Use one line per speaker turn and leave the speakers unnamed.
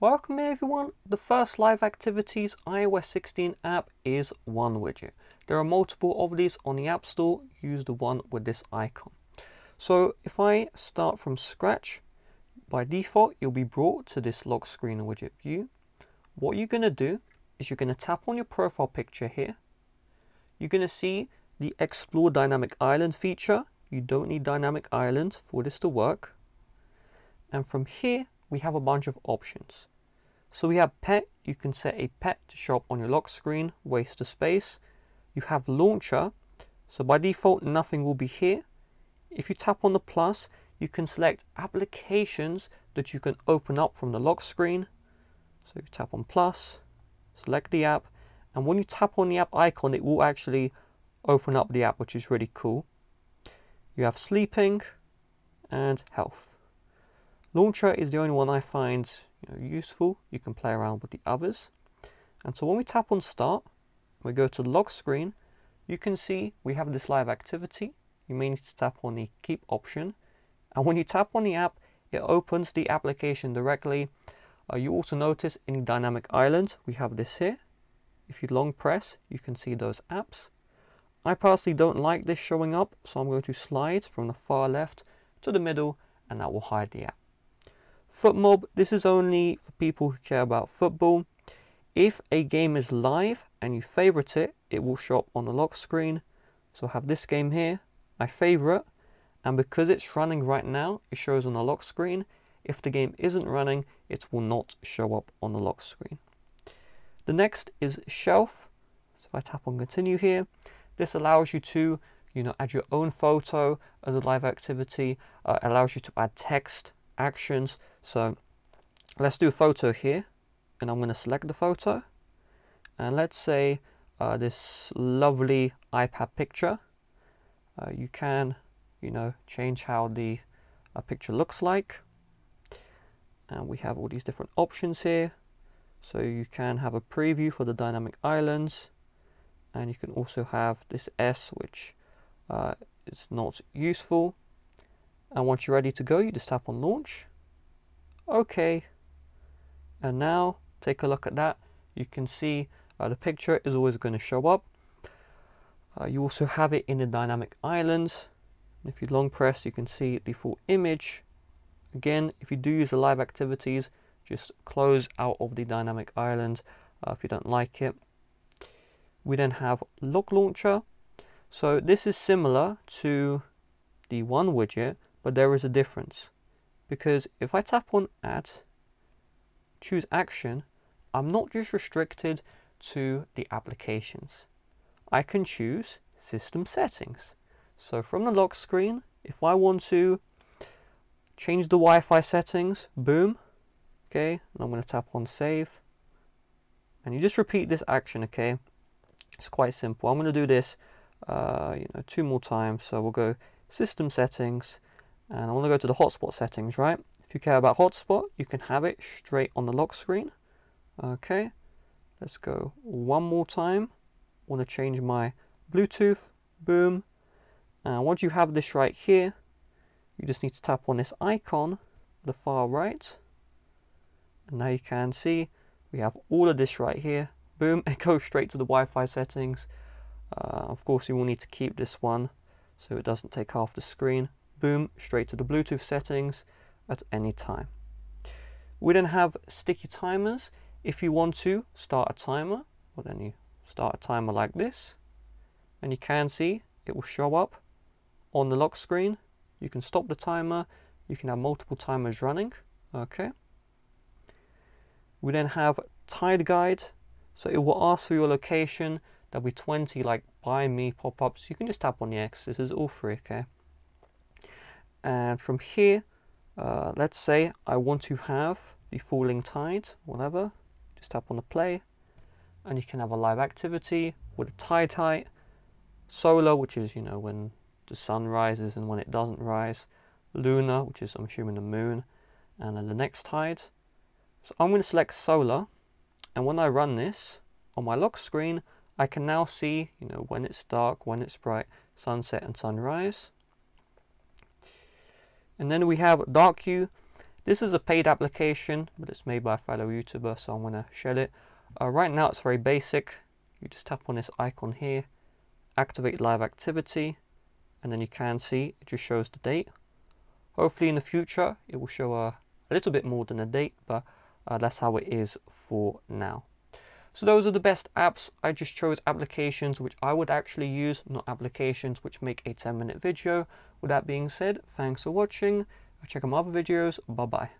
Welcome everyone. The first live activities iOS 16 app is OneWidget. There are multiple of these on the App Store. Use the one with this icon. So if I start from scratch, by default, you'll be brought to this lock screen widget view. What you're going to do is you're going to tap on your profile picture here. You're going to see the Explore Dynamic Island feature. You don't need Dynamic Island for this to work. And from here, we have a bunch of options. So we have pet, you can set a pet to show up on your lock screen, waste of space. You have launcher, so by default nothing will be here. If you tap on the plus, you can select applications that you can open up from the lock screen. So you tap on plus, select the app, and when you tap on the app icon, it will actually open up the app, which is really cool. You have sleeping and health. Launcher is the only one I find you know, useful. You can play around with the others. And so when we tap on start, we go to lock screen, you can see we have this live activity. You may need to tap on the keep option. And when you tap on the app, it opens the application directly. Uh, you also notice in dynamic island, we have this here. If you long press, you can see those apps. I personally don't like this showing up, so I'm going to slide from the far left to the middle and that will hide the app. FotMob, this is only for people who care about football. If a game is live and you favorite it, it will show up on the lock screen. So I have this game here, I favorite, and because it's running right now, it shows on the lock screen. If the game isn't running, it will not show up on the lock screen. The next is shelf. So if I tap on continue here, this allows you to you know, add your own photo as a live activity, uh, allows you to add text, actions. So let's do a photo here and I'm going to select the photo and let's say uh, this lovely iPad picture. Uh, you can, you know, change how the uh, picture looks like. And we have all these different options here. So you can have a preview for the dynamic islands and you can also have this S which uh, is not useful and once you're ready to go you just tap on launch okay. And now take a look at that. You can see uh, the picture is always going to show up. Uh, you also have it in the dynamic islands. If you long press you can see the full image. Again if you do use the live activities just close out of the dynamic island uh, if you don't like it. We then have lock launcher. So this is similar to the OneWidget but there is a difference because if I tap on add, choose action, I'm not just restricted to the applications. I can choose system settings. So from the lock screen, if I want to change the Wi-Fi settings, boom, okay, and I'm going to tap on save. And you just repeat this action, okay? It's quite simple. I'm going to do this, uh, you know, two more times. So we'll go system settings, and I want to go to the hotspot settings, right? If you care about hotspot, you can have it straight on the lock screen. Okay, let's go one more time. I want to change my Bluetooth, boom. And once you have this right here, you just need to tap on this icon, the far right. And now you can see we have all of this right here. Boom, it goes straight to the Wi-Fi settings. Uh, of course, you will need to keep this one so it doesn't take half the screen boom, straight to the Bluetooth settings at any time. We then have sticky timers. If you want to start a timer, well then you start a timer like this, and you can see it will show up on the lock screen. You can stop the timer, you can have multiple timers running, okay. We then have tide guide, so it will ask for your location. There'll be 20 like buy me pop-ups. You can just tap on the X, this is all free, okay and from here uh, let's say I want to have the falling tide whatever. Just tap on the play. And you can have a live activity with a tide height solar which is you know when the sun rises and when it doesn't rise lunar which is I'm assuming the moon and then the next tide. So I'm going to select solar and when I run this on my lock screen I can now see you know when it's dark when it's bright sunset and sunrise and then we have dark hue. This is a paid application, but it's made by a fellow YouTuber, so I'm to share it. Uh, right now it's very basic. You just tap on this icon here, activate live activity, and then you can see it just shows the date. Hopefully in the future it will show a, a little bit more than a date, but uh, that's how it is for now. So those are the best apps. I just chose applications which I would actually use, not applications which make a 10 minute video. With that being said, thanks for watching. Check out my other videos. Bye bye.